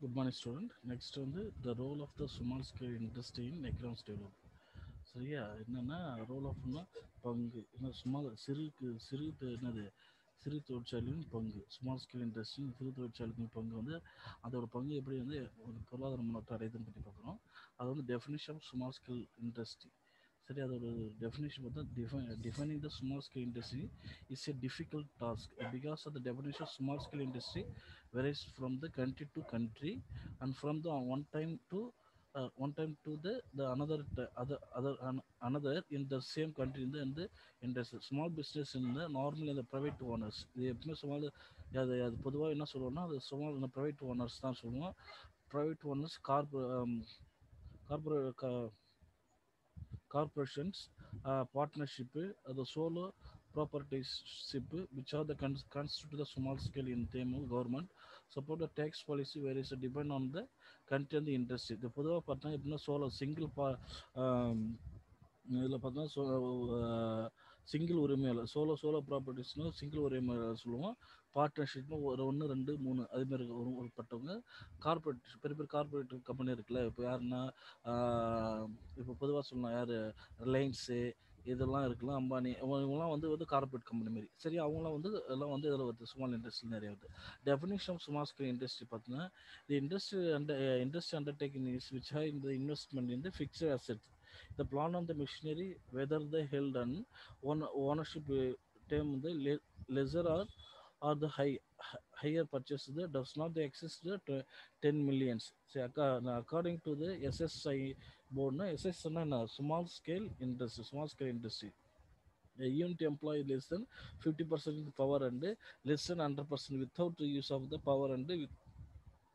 Good morning student next வந்து the role of the small scale industry in economics develop சரியா என்னென்னா role ஆஃப்னா பங்கு. என்ன ஸ்மால் சிறுக்கு சிறு என்னது? சிறு தொழிற்சாலையின் பங்கு. ஸ்மால் ஸ்கேல் இண்டஸ்ட்ரி சிறு தொழிற்சாலையின் பங்கு வந்து அதோட பங்கு எப்படி வந்து ஒரு பொருளாதார முன்னேற்றம் அடையுதுன்னு பற்றி பார்க்குறோம். அது வந்து டெஃபினிஷன் ஸ்மால் ஸ்கேல் இண்டஸ்ட்ரி சரி அதோட டெஃபினேஷன் பார்த்தா define defining the small scale industry is a difficult task because of the definition small scale industry varies from the country to country and from the one time to uh, one time to the the another t- other other an, another in the same country in the in the industry small business in the normally the private owners இது எப்பவுமே small அது அது பொதுவாக என்ன சொல்லுவோம்னா அது small இந்த private owners தான் சொல்லுவோம் private owners corp corporate corporations, uh, partnership, uh, the solo proprietorship, which are the cons- constitute the small scale in Tamil government, support the tax policy varies depend on the country and the industry. இந்த பொதுவாக பார்த்தா எப்படின்னா solo single பா இதில் பார்த்தா so single உரிமையாளர் solo solo ப்ராப்பர்ட்டிஸ்னு single உரிமையாளர் சொல்லுவோம் பார்ட்னர்ஷிப்னு ஒரு ஒன்று ரெண்டு மூணு அதுமாரி ஒரு உட்பட்டவங்க கார்பரேட் பெரிய பெரிய கார்பரேட் கம்பெனி இருக்குல்ல. இப்போ யாருன்னா இப்போ பொதுவாக சொல்லலாம் யார்? ரிலையன்ஸு இதெல்லாம் இருக்குல்ல அம்பானி. இவங்க- வந்து வந்து கார்பரேட் கம்பெனி மாதிரி சரி அவங்களாம் வந்து எல்லாம் வந்து இதில் வருது. ஸ்மால் இண்டஸ்ட்ரி நிறைய வருது. Definition of small scale industry பார்த்தீங்கன்னா the industry under industry undertaking is which high இந்த இன்வெஸ்ட்மெண்ட் இந்த the fixed asset the plan on the machinery whether the held and own ownership dam வந்து lesser or or the high higher purchase the does not exist the tw- 10 millions say acca- according to the ssi board na ss na small scale industry small scale industry a unit employee less than 50% power and less than 100% without the use of the power and with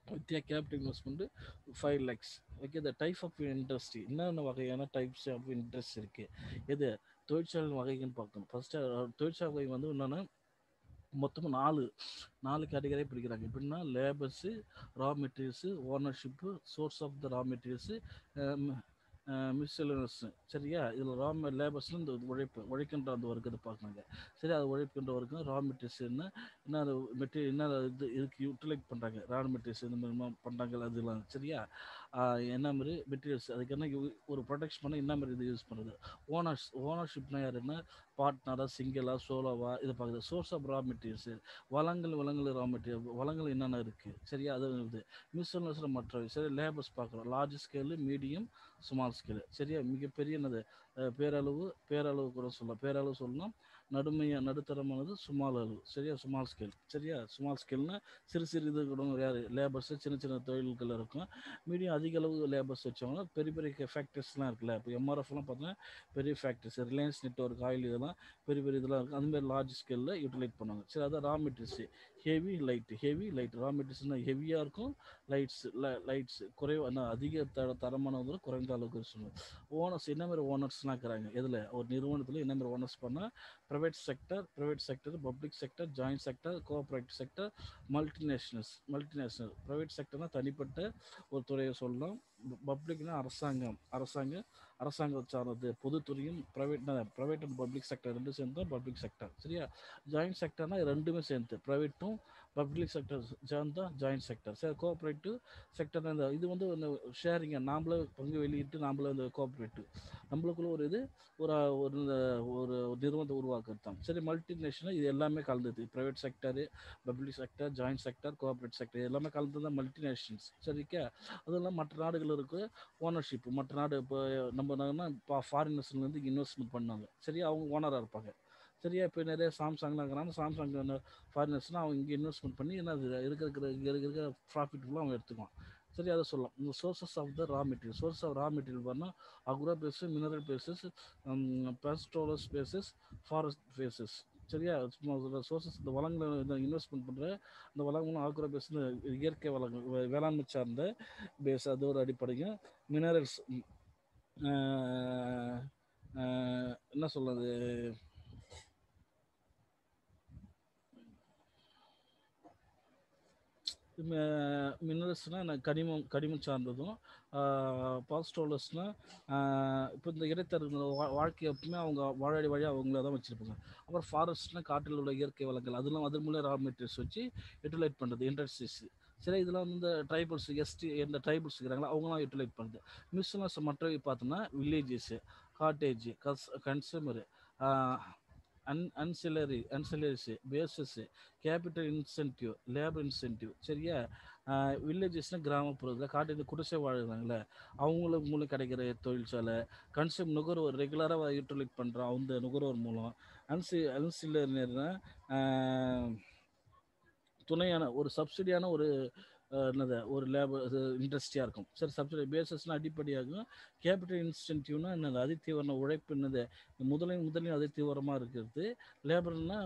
with a capital investment 5 lakhs okay the type of industry என்னென்ன வகையான types of industry இருக்கு எது தொழிற்சாலை வகைன்னு பார்க்கணும் first தொழிற்சாலை வகை வந்து என்னன்னா மொத்தமாக நாலு நாலு கேட்டகரியாக பிரிக்கிறாங்க. எப்படின்னா labours raw materials ownership source of the raw materials miscellaneous சரியா? இதில் ரா லேபர்ஸ்னு இந்த உழைப்பு உழைக்கின்ற அந்த ஒர்க்கத்தை பார்க்குறாங்க. சரி அது உழைக்கின்ற ஒர்க்கு ரா மெட்டீரியல்ஸ் என்ன என்ன அது மெட்டீரியல் என்ன இது இதுக்கு யூட்டிலைட் பண்ணுறாங்க ரா மெட்டீரியல்ஸ் இந்த மாதிரி பண்ணுறாங்க அதெல்லாம். சரியா? என்ன மாதிரி மெட்டீரியல்ஸ் அதுக்கு என்ன யூ- ஒரு ப்ரொடெக்ஷன் பண்ண என்ன மாதிரி இது யூஸ் பண்ணுறது ஓனர்ஸ் ஓனர்ஷிப்னா யாருன்னா பார்ட்னராக சிங்கிளாக சோலோவா இதை பார்க்குறது சோர்ஸ் ஆஃப் ரா மெட்டீரியல்ஸ் வளங்கள் வளங்கள் ரா மெட்டீரியல் வளங்கள் என்னென்ன இருக்குது சரியா? அது இது மிஸ்ஸல்னஸில் மற்றவை. சரி லேபர்ஸ் பார்க்குறோம். Large scale medium small scale சரியா? மிகப்பெரிய என்னது? பேரளவு பேரளவு கூட சொல்லலாம். பேரளவு சொல்லலாம் நடுமையா நடுத்தரமானது சுமால் அளவு. சரியா? சுமால் ஸ்கேல் சரியா? சுமால் ஸ்கேல்னா சிறு சிறு இது கூட யார்? லேபர்ஸ் சின்ன சின்ன தொழில்கள் இருக்கும். மீடியம் அதிக அளவு லேபர்ஸ் வச்சவங்க பெரிய பெரிய ஃபேக்டரிஸ்லாம் இருக்குல்ல. இப்போ எம்ஆர்எஃப்லாம் பார்த்தீங்கன்னா பெரிய ஃபேக்டரிஸ் ரிலையன்ஸ் நெட்ஒர்க் ஆயில் இதெல்லாம் பெரிய பெரிய இதெல்லாம் இருக்குது அதுமாதிரி லார்ஜ் ஸ்கேலில் யூட்டிலைட் பண்ணுவாங்க. சரி அதான் raw materials heavy light heavy light raw மெட்டீரியல்ஸ்னால் ஹெவியாக இருக்கும். லைட்ஸ் லைட்ஸ் குறைவு என்ன அதிக த தரமானது குறைந்த அளவுக்கு சொல்லுவாங்க ஓனர்ஸ் என்ன மாதிரி ஓனர்ஸ்லாம் இருக்கிறாங்க? எதில்? ஒரு நிறுவனத்தில் என்ன மாதிரி ஓனர்ஸ் பண்ணால் private sector private sector public sector joint sector cooperative sector multinationals multinational private செக்டர்னால் தனிப்பட்ட ஒரு துறையை சொல்லலாம். பப்ளிக்னா அரசாங்கம். அரசாங்கம் அரசாங்கம் சார்ந்தது. பொதுத்துறையும் private private and public sector ரெண்டும் சேர்ந்து தான் பப்ளிக் செக்டர் சரியா? ஜாயிண்ட் செக்டர்னா ரெண்டுமே சேர்ந்து. ப்ரைவேட்டும் பப்ளிக் செக்டர் சேர்ந்து தான் joint sector sir cooperative sector இந்த இது வந்து இந்த ஷேரிங்க நாமளே பங்கு வெளியிட்டு நாமளே இந்த கோஆப்ரேட்டிவ் நம்மளுக்குள்ள ஒரு இது ஒரு ஒரு இந்த ஒரு நிறுவனத்தை உருவாக்குறது தான். சரி மல்டிநேஷனல் இது எல்லாமே கலந்தது. Private sector public sector joint sector cooperate sector எல்லாமே கலந்து தான் மல்டிநேஷன்ஸ் சரிக்கா? அதெல்லாம் மற்ற நாடுகள் இருக்கு ஓனர்ஷிப் மற்ற நாடு இப்போ நம்ம என்னன்னா இப்போ ஃபாரினர்ஸ்லேருந்து இன்வெஸ்ட்மெண்ட் பண்ணாங்க சரி அவங்க ஓனராக இருப்பாங்க. சரியா இப்போ நிறைய சாம்சங்லாம் இருக்கிறாங்க சாம்சங் ஃபாரினர்ஸ்னால் அவங்க இங்கே இன்வெஸ்ட்மெண்ட் பண்ணி என்ன இருக்கிற இருக்கிற இங்கே இருக்கிற ப்ராஃபிட் ஃபுல்லாக அவங்க எடுத்துக்குவான் சரி அதை சொல்லலாம். இந்த sources of the raw material source of raw material பார்த்தா agro bases mineral bases petroleum bases forest bases சரியா? சோர்சஸ் இந்த வளங்களை இன்வெஸ்ட்மெண்ட் பண்ணுற இந்த வளங்களும் ஆக்குற பேஸ் இயற்கை வளங்கள் வேளாண்மை சார்ந்த பேஸ் அது ஒரு அடிப்படையும் மினரல்ஸ் என்ன சொல்றது? மினரல்ஸ்னால் கனிமம் கனிமம் சார்ந்ததும் பாஸ்டோலஸ்னால் இப்போ இந்த இடைத்தரங்கள் வா வாழ்க்கை எப்பவுமே அவங்க வாழடி வழி அவங்கள தான் வச்சுருப்பாங்க. அப்புறம் ஃபாரஸ்ட்னால் காட்டில் உள்ள இயற்கை வளங்கள் அதெல்லாம் அதன் மூலம் ரா மெட்டீரியல்ஸ் வச்சு யூட்டிலைட் பண்ணுறது இண்டஸ்ட்ரீஸ் சரி இதெல்லாம் வந்து இந்த ட்ரைபல்ஸ் எஸ்டி இந்த ட்ரைபல்ஸ் இருக்கிறாங்களா அவங்களாம் யூட்டிலைட் பண்ணுது மிஸ்லாம் மற்றவை பார்த்தோம்னா வில்லேஜஸ்ஸு காட்டேஜ் கஸ் consumer an ancillary ancillaries bases capital incentive labour incentive சரியா? வில்லேஜஸ்னால் கிராமப்புறத்தில் காட்டு குடிசை வாழ்கிறாங்களே அவங்களுக்கு மூலம் கிடைக்கிற தொழிற்சாலை கன்சியூம் நுகர்வோர் ரெகுலராக யூட்டிலைட் பண்ணுறோம் அந்த நுகர்வோர் மூலம். அன்சி அன்சிலரினா துணையான ஒரு சப்சிடியான ஒரு என்னது ஒரு லேபர் இது இண்டஸ்ட்ரியாக இருக்கும். சரி சப்சிடி பேசஸ்லாம் அடிப்படையாகும் கேபிட்டல் இன்சென்டிவ்னா என்னது அதிதீவிர உழைப்பு என்னது? முதலையும் முதலையும் அதிதீவிரமாக இருக்கிறது. லேபர்னா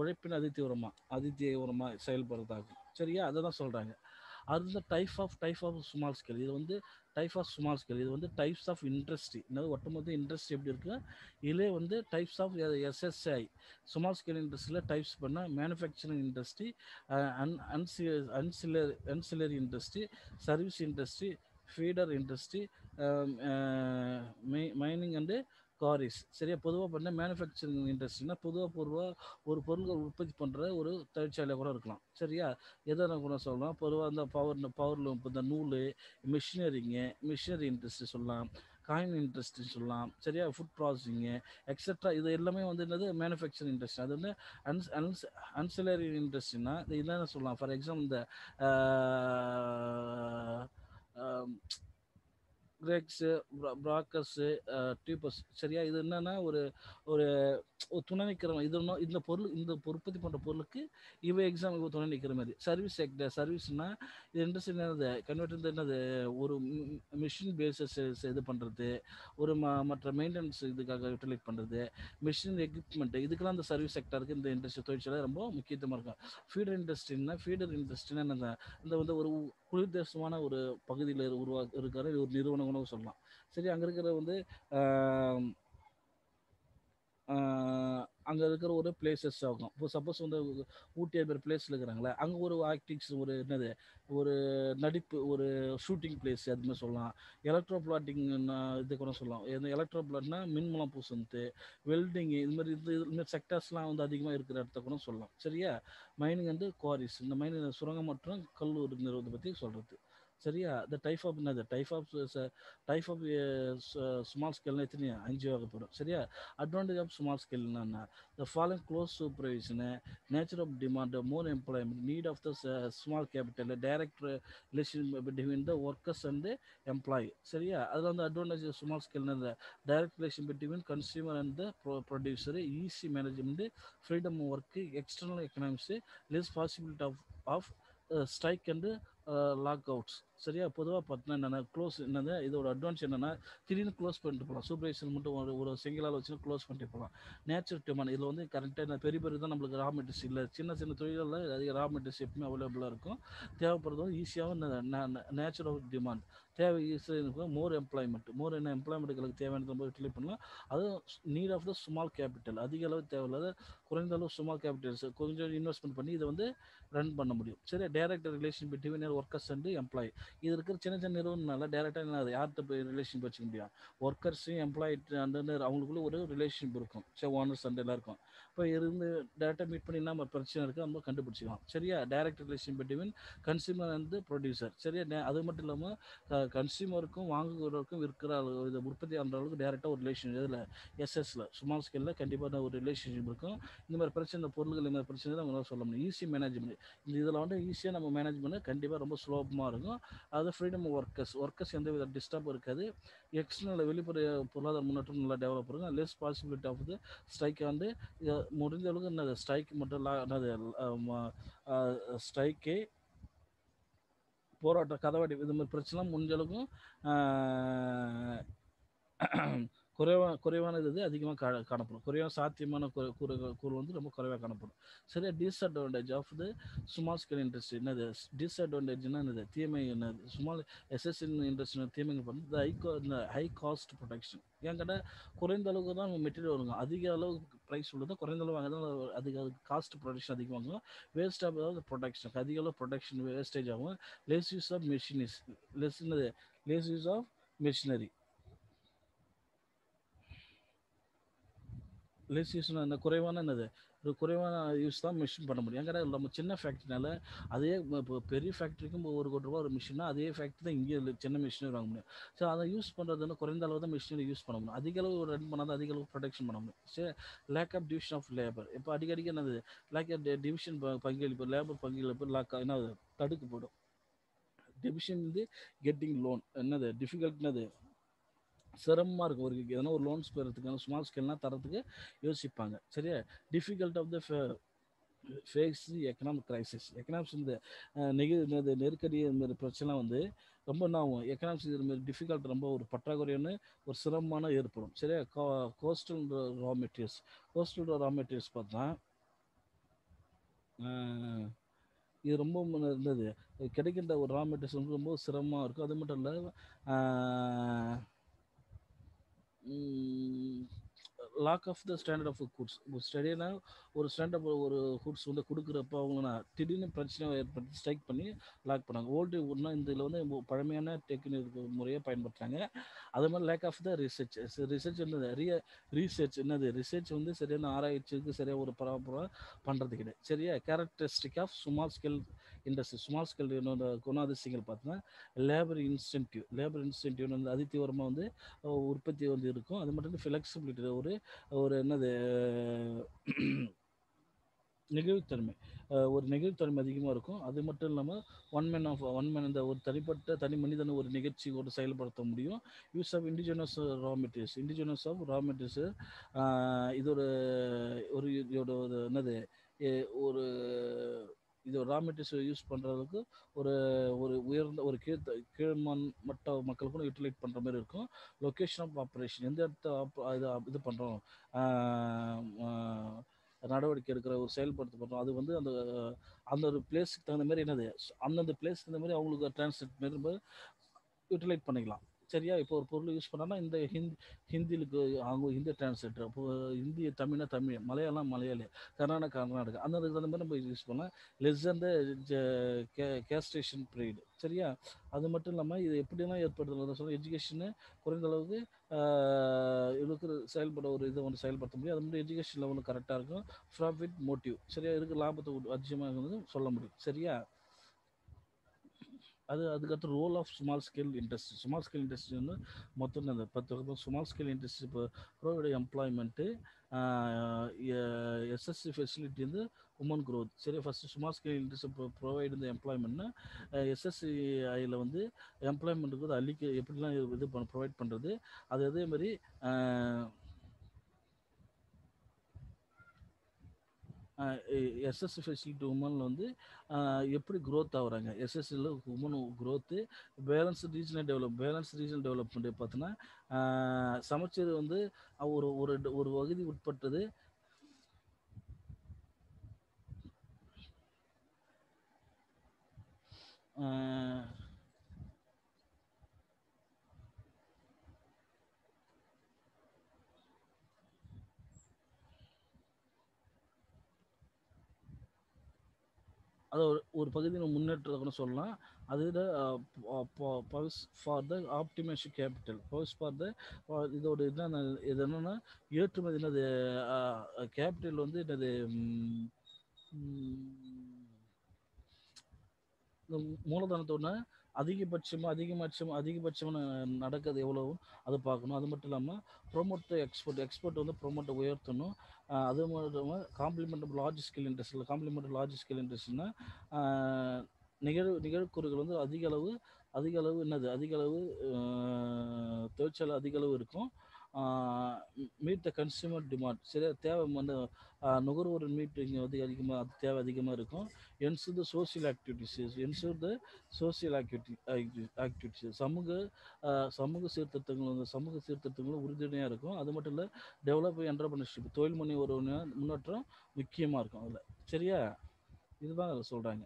உழைப்பின் அதிதீவிரமாக அதிதீவிரமாக செயல்படுறதாகும். சரியா? அதை தான் சொல்கிறாங்க அது type of type of small scale இது வந்து டைப் ஆஃப் ஸ்மால் ஸ்கேல் இது வந்து டைப்ஸ் ஆஃப் இண்டஸ்ட்ரி என்னது ஒட்டுமொத்த இண்டஸ்ட்ரி எப்படி இருக்குது இதிலே வந்து types of SSI small scale இண்டஸ்ட்ரியில் டைப்ஸ் பண்ணால் manufacturing industry an அன்சி அன்சிலர் ancillary industry service industry feeder industry mining and quarries சரியா? பொதுவாக பண்ண மேனுஃபேக்சரிங் இண்டஸ்ட்ரினா பொதுவாக பொதுவாக ஒரு பொருள்கள் உற்பத்தி பண்ணுற ஒரு தொழிற்சாலையாக கூட இருக்கலாம். சரியா? எதை நான் கூட சொல்லலாம்? பொதுவாக இந்த பவர் பவர் இப்போ இந்த நூல் மிஷினரிங்கு மிஷினரி இண்டஸ்ட்ரி சொல்லலாம். காயின் இண்டஸ்ட்ரி சொல்லலாம். சரியா? ஃபுட் ப்ராசஸிங்கு எக்ஸெட்ரா இது எல்லாமே வந்து என்னது? மேனுஃபேக்சரிங் இண்டஸ்ட்ரி அது வந்து அன்ஸ் அன்ஸ் அன்சிலரி இண்டஸ்ட்ரினா இது என்னென்ன சொல்லலாம்? ஃபார் எக்ஸாம்பிள் இந்த கிரேக்ஸு ப்ராக்கர்ஸு டியூபஸ் சரியா? இது என்னன்னா ஒரு ஒரு துணை நிற்கிற மாதிரி இது இந்த பொருள் இந்த உற்பத்தி பண்ணுற பொருளுக்கு இவ எக்ஸாம்பிள் துணை நிற்கிற மாதிரி சர்வீஸ் செக்டர் சர்வீஸ்னா இது இண்டஸ்ட்ரி என்னது? கன்வெர்ட் என்னது? ஒரு மிஷின் பேசஸ் இது பண்ணுறது ஒரு ம மற்ற மெயின்டெனன்ஸ் இதுக்காக யூட்டிலைட் பண்ணுறது மிஷின் எக்யூப்மெண்ட் இதுக்கெல்லாம் இந்த சர்வீஸ் செக்டருக்கு இந்த இண்டஸ்ட்ரி தொழிற்சாலை ரொம்ப முக்கியத்துவமாக இருக்கும். ஃபீடர் இண்டஸ்ட்ரின்னா ஃபீடர் இண்டஸ்ட்ரினா என்ன இந்த வந்து ஒரு குளிர் தேசமான ஒரு பகுதியில் உருவா இருக்கிற ஒரு நிறுவனங்களும் சொல்லலாம். சரி அங்கே இருக்கிற வந்து அங்கே இருக்கிற ஒரு பிளேசஸ் ஆகும். இப்போ சப்போஸ் வந்து ஊட்டி பேர் பிளேஸில் இருக்கிறாங்களே அங்கே ஒரு ஆக்டிங்ஸ் ஒரு என்னது ஒரு நடிப்பு ஒரு ஷூட்டிங் பிளேஸ் அதுமாதிரி சொல்லலாம். எலக்ட்ரோ பிளாட்டிங் இது கூட சொல்லலாம். இந்த எலக்ட்ரோ பிளாட்னா மின்மலம் பூசந்து வெல்டிங் இது மாதிரி இது இதுமாதிரி செக்டர்ஸ்லாம் வந்து அதிகமாக இருக்கிற இடத்த கூட சொல்லலாம். சரியா? மைனிங் வந்து குவாரிஸ் இந்த மைனிங் சுரங்கம் மற்றும் கல்லூரி நிறுவனத்தை பற்றி சொல்கிறது சரியா? இந்த டைஃபாப் ஆஃப் என்னது? Type of of of small ஸ்கேல்னா எத்தனை அஞ்சு வகைப்படும். சரியா? அட்வான்டேஜ் ஆஃப் ஸ்மால் ஸ்கேல் என்னன்னா the following close supervision nature of demand more employment need of the small capital direct relation between the workers and employee சரியா? அதில் வந்து advantage small ஸ்கேல்னா direct relation between consumer and the producer easy management freedom work external economics less possibility of of strike and lockouts சரியா? பொதுவாக பார்த்தீங்கன்னா என்னென்ன close என்னது? இதோட advance என்னென்னா திடீர்னு க்ளோஸ் பண்ணிட்டு போகலாம் சூப்பர்வைசர் மட்டும் ஒரு ஒரு சிங்கிளால் வச்சு க்ளோஸ் பண்ணிட்டு போகலாம் நேச்சர் டிமாண்ட் இதில் வந்து கரெக்டாக என்ன பெரிய பெரிய தான் நம்மளுக்கு ரா மெட்டீரியல்ஸ் இல்லை. சின்ன சின்ன தொழிலில் அதிக ரா மெட்டீரியல்ஸ் எப்பவுமே அவைலபிளாக இருக்கும். தேவைப்படுறது வந்து ஈஸியாகவும் நேச்சர் ஆஃப் டிமாண்ட் தேவை ஈஸியாக மோர் எம்ப்ளாய்மெண்ட் மோர் என்ன எம்ப்ளாய்மெண்ட்டுகளுக்கு தேவையானது ரொம்ப யூட்டிலைட் பண்ணலாம். அதுவும் need of the small capital அதிக அளவு தேவையில்லாத குறைந்த அளவு ஸ்மால் கேபிட்டல்ஸ் கொஞ்சம் இன்வெஸ்ட்மெண்ட் பண்ணி இதை வந்து ரன் பண்ண முடியும். சரி direct relation between workers and employee இது இருக்கிற சின்ன சின்ன நிறுவனம்னால டேரெக்டாக என்ன யார்கிட்ட போய் ரிலேஷன் வச்சுக்க முடியும்? ஒர்க்கர்ஸையும் எம்ப்ளாயி அந்த அவங்களுக்குள்ள ஒரு ரிலேஷன்ஷிப் இருக்கும். சரி ஓனர்ஸ் அண்ட் எல்லாம் இருக்கும். இப்போ இருந்து டேரெக்டாக மீட் பண்ணி நம்ம பிரச்சனை இருக்குது நம்ம கண்டுபிடிச்சிக்கலாம். சரியா? Direct relation between consumer and producer சரியா? அது மட்டும் இல்லாமல் கன்சியூமருக்கும் வாங்குகிறவருக்கும் இருக்கிற அளவு இது உற்பத்தி ஆகிற அளவுக்கு டேரெக்டாக ஒரு ரிலேஷன் இதில் எஸ்எஸ்ல சுமால் ஸ்கேலில் கண்டிப்பாக ஒரு ரிலேஷன்ஷிப் இருக்கும். இந்த மாதிரி பிரச்சனை பொருள்கள் இந்த மாதிரி பிரச்சனை தான் நம்மளால் சொல்ல முடியும். ஈஸி மேனேஜ்மெண்ட் இந்த இதில் வந்து ஈஸியாக நம்ம மேனேஜ் பண்ண கண்டிப்பாக ரொம்ப சுலபமாக இருக்கும். அது ஃப்ரீடம் ஒர்க்கர்ஸ் ஒர்க்கர்ஸ் எந்த வித டிஸ்டர்ப் இருக்காது எக்ஸ்டர்னல் வெளிப்புற பொருளாதார முன்னேற்றம் நல்லா டெவலப் இருக்கும். Less possibility of the strike வந்து முடிஞ்ச அளவுக்கு என்னது ஸ்ட்ரைக் மட்டும் என்னது ஸ்ட்ரைக்கே போராட்டம் கதவாடி இது மாதிரி பிரச்சனை முடிஞ்ச அளவுக்கும் குறைவா குறைவான இது அதிகமாக கா காணப்படும். குறைவாக சாத்தியமான கூறு கூறு வந்து ரொம்ப குறைவாக காணப்படும். சரியா disadvantage of the small scale industry என்னது? டிஸ்அட்வான்டேஜ்னா என்னது? தீமை என்னது? ஸ்மால் எஸ்எஸ்என் இண்டஸ்ட்ரியோட தீமைங்க பண்ணி ஹை இந்த ஹை காஸ்ட் ப்ரொடக்ஷன் ஏன் கேட்டால் குறைந்த அளவுக்கு தான் மெட்டீரியல் வருங்க அதிக அளவுக்கு ப்ரைஸ் உள்ளது. குறைந்த அளவு வாங்க அதிக காஸ்ட் ப்ரொடக்ஷன் அதிகமாகும் வேஸ்ட் ஆஃப் அதாவது ப்ரொடக்ஷன் அதிக அளவு ப்ரொடக்ஷன் வேஸ்டேஜ் ஆகும். Less use of machines less என்னது? Less use of machinery less யூஸ்னா என்ன குறைவான என்னது? ஒரு குறைவான யூஸ் தான் மிஷின் பண்ண முடியும். ஏன்னா நம்ம சின்ன ஃபேக்ட்ரினால அதே இப்போ பெரிய ஃபேக்ட்ரிக்கும் ஒரு கோடி ரூபா ஒரு மிஷினா அதே ஃபேக்ட்ரி தான் இங்கே சின்ன மிஷினரி வாங்க முடியும். ஸோ அதை யூஸ் பண்ணுறதுன்னு குறைந்த அளவு தான் மிஷினரி யூஸ் பண்ண முடியும். அதிக அளவு ரன் பண்ணாத அதிக அளவு ப்ரொடக்ஷன் பண்ண முடியும். சரி lack of division of labour இப்போ அடிக்கடிக்கு என்னது? லேக் ஆஃப் டிவிஷன் பங்களிப்பு லேபர் பங்களிப்பு லாக் என்னது? தடுக்கப்படும். டிவிஷன் வந்து கெட்டிங் லோன் என்னது? டிஃபிகல்ட் என்னது சிரமமாக இருக்கும். ஒரு எதனா ஒரு லோன்ஸ் பெறதுக்கு ஸ்மால் ஸ்கேல்லாம் தரத்துக்கு யோசிப்பாங்க. சரியா? Difficult of the face economic crisis economics இந்த அஹ், நெகு இந்த நெருக்கடி இந்த மாதிரி பிரச்சனை வந்து ரொம்ப என்ன ஆகும் எக்கனாமிக்ஸ் இது மாதிரி டிஃபிகல்ட் ரொம்ப ஒரு பற்றாக்குறைன்னு ஒரு சிரமமான ஏற்படும். சரியா? Costly raw materials costly raw materials பார்த்தா இது ரொம்ப முன்ன இருந்தது கிடைக்கின்ற ஒரு ரா மெட்டீரியல்ஸ் வந்து ரொம்ப சிரமமாக இருக்கும். அது மட்டும் இல்லை lack of the standard of goods ஒரு ஸ்டடினா ஒரு ஸ்டாண்டர்ட் ஒரு குட்ஸ் வந்து கொடுக்குறப்ப அவங்க நான் திடீர்னு பிரச்சனை ஏற்படுத்தி ஸ்ட்ரைக் பண்ணி லாக் பண்ணாங்க ஓல்டு ஒன்றா இந்த இதில் வந்து பழமையான டெக்னிக் முறையை பயன்படுத்துகிறாங்க அது மாதிரி lack of the research research என்னது? ரிய ரீசர்ச் என்னது? ரிசர்ச் வந்து சரியான ஆராய்ச்சிக்கு சரியாக ஒரு ப்ராப்பராக பண்ணுறது கிடையாது. சரியா? Characteristic of small scale industry small scale என்னோட குணாதிசயங்கள் பார்த்தீங்கன்னா லேபர் இன்சென்டிவ் லேபர் இன்சென்டிவ்னு வந்து அதிதீவிரமாக வந்து உற்பத்தி வந்து இருக்கும். அது மட்டும் ஃப்ளெக்சிபிலிட்டி ஒரு ஒரு என்னது நெகிழ்வுத்தன்மை ஒரு நெகிழ்வுத்தன்மை அதிகமாக இருக்கும். அது மட்டும் இல்லாமல் one man of one man இந்த ஒரு தனிப்பட்ட தனி மனிதனை ஒரு நிகழ்ச்சியோடு செயல்படுத்த முடியும். Use of indigenous raw materials indigenous of raw materials இது ஒரு ஒரு இதோட ஒரு என்னது ஒரு இது ரா மெட்டீரியல்ஸ் யூஸ் பண்ணுறதுக்கு ஒரு ஒரு உயர்ந்த ஒரு கீழ் கீழ்மண் மட்ட மக்களுக்கும் யூட்டிலைட் பண்ணுற மாதிரி இருக்கும். லொக்கேஷன் ஆஃப் ஆப்ரேஷன் எந்த இடத்த இது இது பண்ணுறோம் நடவடிக்கை எடுக்கிற ஒரு செயல்படுத்த பண்ணுறோம் அது வந்து அந்த அந்த ஒரு பிளேஸுக்கு தகுந்த மாதிரி என்னது? அந்தந்த பிளேஸ்க்கு தகுந்த மாதிரி அவங்களுக்கு டிரான்ஸ்லேட் மாதிரி யூட்டிலைட் பண்ணிக்கலாம். சரியா? இப்போ ஒரு பொருள் யூஸ் பண்ணான்னா இந்த ஹிந்தி ஹிந்திலுக்கு அவங்க ஹிந்தி டிரான்ஸ்லேட்டர் இப்போ ஹிந்தி தமிழ்னா தமிழ் மலையாளம் மலையாளி கர்நாடகா கர்நாடகா அந்த அதுக்கு தகுந்த மாதிரி நம்ம யூஸ் பண்ணலாம். லெஸ் அந்த கேஸ்டேஷன் பீரியட் சரியா? அது மட்டும் இல்லாமல் இது எப்படிலாம் ஏற்படுத்துறது சொல்ல எஜுகேஷனு குறைந்த அளவுக்கு இருக்கிற செயல்பட ஒரு இதை ஒன்று செயல்படுத்த முடியும். அது மட்டும் எஜுகேஷன் லெவலில் கரெக்டாக இருக்கும். ப்ராஃபிட் மோட்டிவ் சரியா? இருக்கு லாபத்தை அதிகமாக சொல்ல முடியும். சரியா? அது அதுக்கடுத்து role of small scale industry small scale industry வந்து மொத்தம் அந்த பத்து ஸ்மால் ஸ்கேல் இண்டஸ்ட்ரி இப்போ ப்ரோவைட் எம்ப்ளாய்மெண்ட்டு எஸ்எஸ்சி ஃபெசிலிட்டி வந்து உமன் க்ரோத் சரி first small scale industry provide இந்த எம்ப்ளாய்மெண்ட்னா எஸ்எஸ்சி ஐயில் வந்து எம்ப்ளாய்மெண்ட்டுக்கு வந்து அள்ளிக்க எப்படிலாம் இது- இது பண்ண ப்ரொவைட் பண்ணுறது அது அதே மாதிரி எஸ்எஸ்சி ஃபெசிலிட்டி உமனில் வந்து எப்படி க்ரோத் ஆகுறாங்க எஸ்எஸ்சியில் woman growth balance regional develop balance regional development பார்த்தோன்னா சமைச்சது வந்து ஒரு ஒரு ஒரு பகுதி உட்பட்டது ஆஹ், அதை ஒரு ஒரு பகுதியில் முன்னேற்றத்தை கூட சொல்லலாம் அதில் powers for the optimisation capital. Powers for the இதோட என்னென்ன இது என்னென்னா ஏற்றுமதி என்னது கேபிட்டல் வந்து என்னது மூலதனத்தோட அதிகபட்சமாக அதிகபட்சம் அதிகபட்சமாக நடக்கிறது எவ்வளோ அது பார்க்கணும். அது மட்டும் இல்லாமல் ப்ரொமோட் எக்ஸ்போர்ட் எக்ஸ்போர்ட் வந்து ப்ரொமோட்டை உயர்த்தணும். அது மட்டும் இல்லாமல் காம்ப்ளிமெண்ட் லார்ஜ் ஸ்கேல் இண்டஸ்ட்ரியில் காம்ப்ளிமெண்ட் லார்ஜ் ஸ்கேல் இண்டஸ்ட்ரினா நிகழ்வு நிகழ்கூறுகள் வந்து அதிக அளவு அதிக அளவு என்னது? அதிக அளவு தொழிற்சாலை அதிக அளவு இருக்கும். மீட் த கன்சியூமர் டிமாண்ட் சில தேவை வந்து நுகர்வோர் மீட் இங்கே வந்து அதிகமாக அது தேவை அதிகமாக இருக்கும். Ensure the social activities ensure the social activity activities சமூக சமூக சீர்திருத்தங்கள் வந்து சமூக சீர்திருத்தங்களும் உறுதுணையாக இருக்கும். அது மட்டும் இல்லை டெவலப் என்டர்பிரினர்ஷிப் தொழில் முனை ஒரு முன்னேற்றம் முக்கியமாக இருக்கும் அதில். சரியா? இதுதான் சொல்கிறாங்க